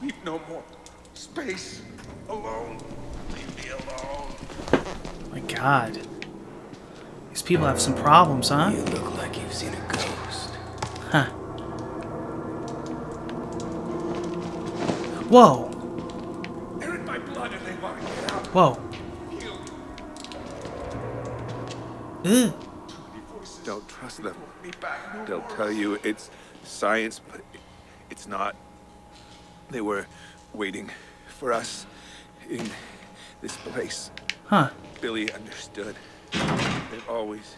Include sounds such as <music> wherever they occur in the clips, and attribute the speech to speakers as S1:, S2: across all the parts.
S1: Leave no more space alone. Leave me alone.
S2: My god. These people have some problems, huh?
S3: You look like you've seen a ghost.
S2: Huh. Whoa.
S1: They're in my blood and they want to get out.
S2: Whoa.
S1: Heal.
S2: Ugh.
S4: Don't trust them.
S1: want me back no
S4: They'll tell you it's science, but it's not. They were waiting for us in this place.
S2: Huh.
S4: Billy understood. They've always.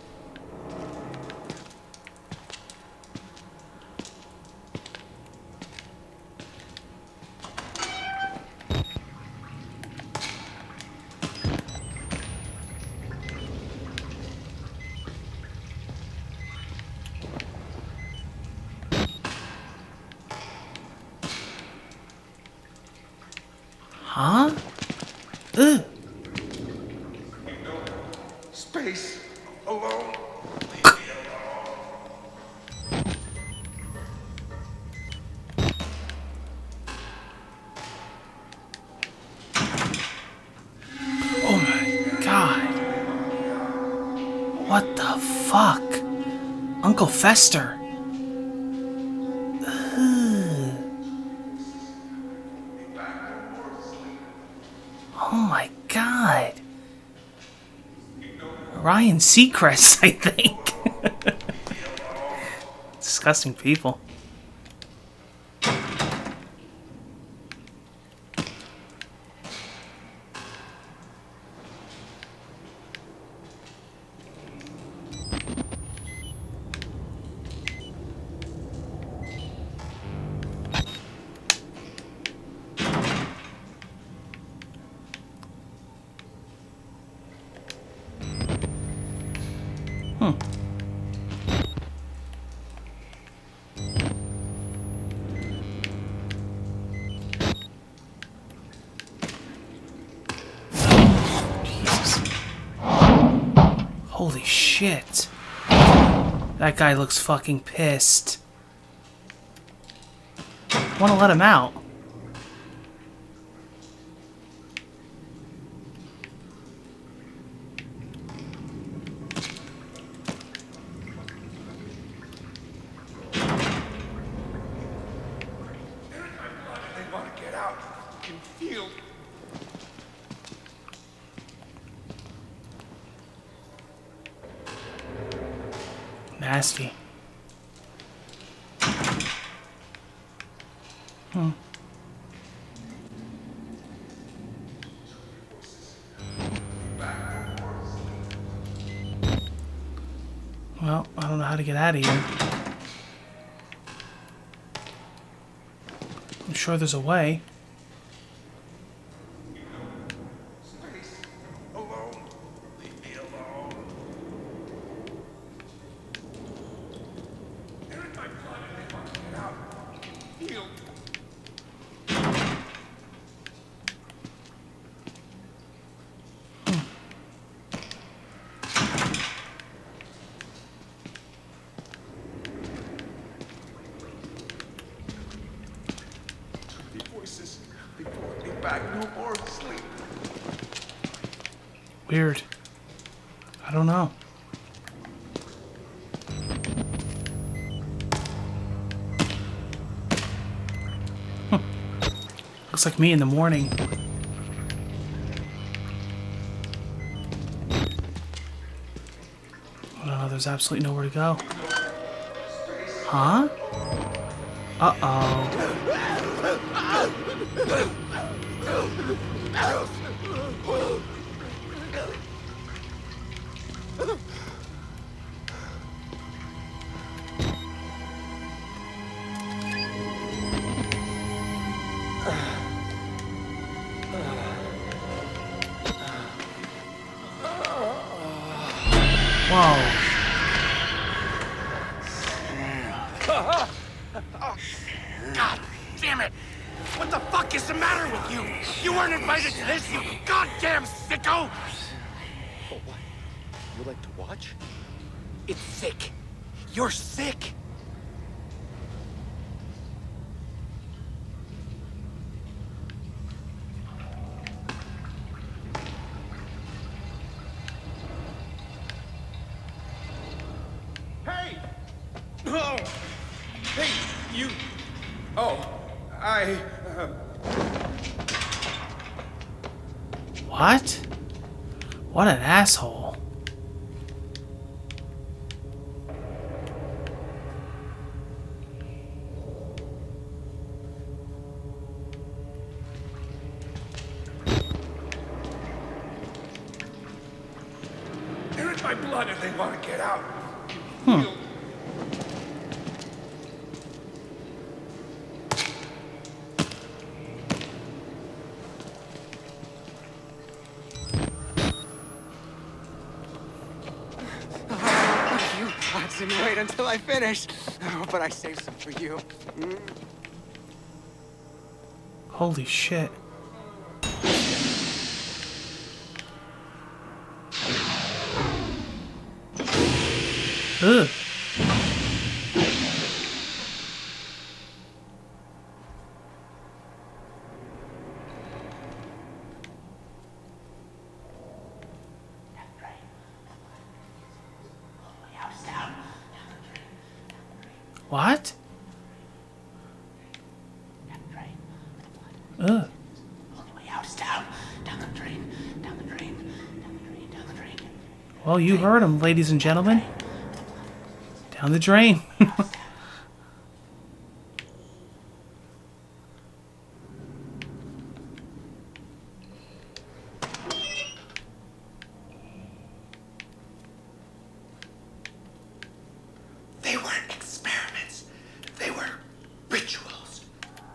S2: What the fuck? Uncle Fester. Ugh. <sighs> Oh my god. Ryan Seacrest, <laughs> I think. <laughs> Disgusting people. Holy shit. That guy looks fucking pissed. Want to let him out.
S1: Feel.
S2: Nasty. Hmm. Well, I don't know how to get out of here. I'm sure there's a way. Weird. I don't know. Looks like me in the morning. Oh there's absolutely nowhere to go. Huh? Uh-oh. Whoa.
S5: God damn it! What the fuck is the matter with you? You weren't invited to this, you goddamn sicko!
S6: Oh, what? You like to watch?
S5: It's sick. You're sick.
S7: Oh, I. Uh,
S2: What? What an asshole.
S1: They're in my blood and they want to get out.
S2: Hmm.
S5: You Hudson, wait until I finish. Oh, but I saved some for you. Hmm.
S2: Holy shit. Ugh. What? Ugh. Well, you heard him, ladies and gentlemen. Down the drain.
S1: They weren't experiments. They were rituals.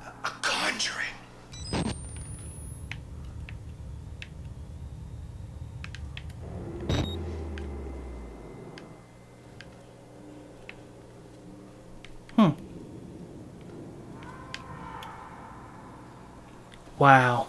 S1: A, a conjuring.
S2: Wow.